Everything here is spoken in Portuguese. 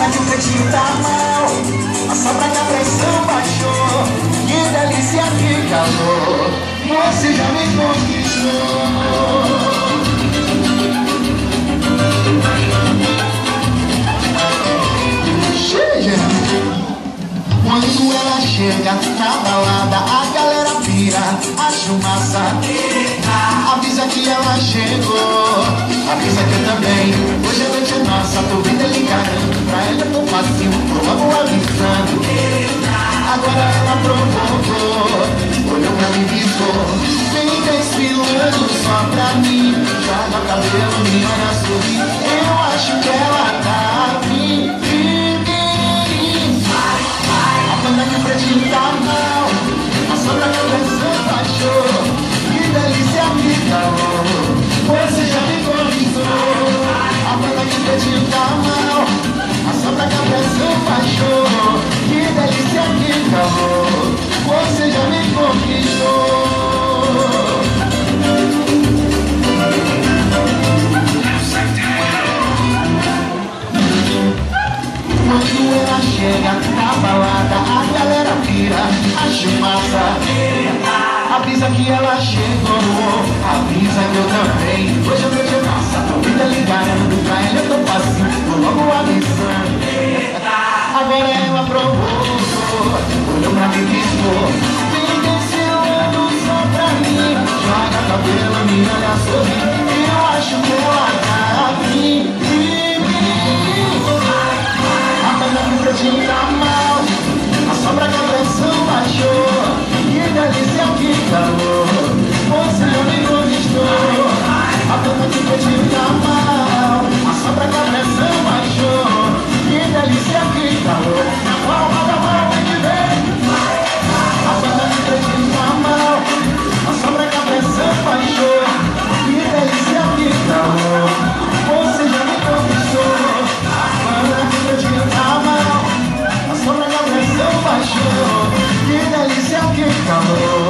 O pretinho tá mal Assopra que a pressão baixou. Que delícia, que calor. Você já me conquistou. Quando ela chega na balada, a galera pira, acho massa. Avisa que ela chegou, avisa que Agora ela provocou, olhou pra mim e piscou. Vem desfilando só pra mim, joga cabelo, me A balada, a galera pira, a chumaça Avisa que ela chegou, avisa que eu também. Hoje a noite passa, a vida ligando Pra ela eu tô passando, tô logo avisando. Agora ela provou, olhou pra mim e piscou. Vem descer o só pra mim Joga cabelo, me olha sorrindo Eu acho que eu хорошо, не на десятки колонн.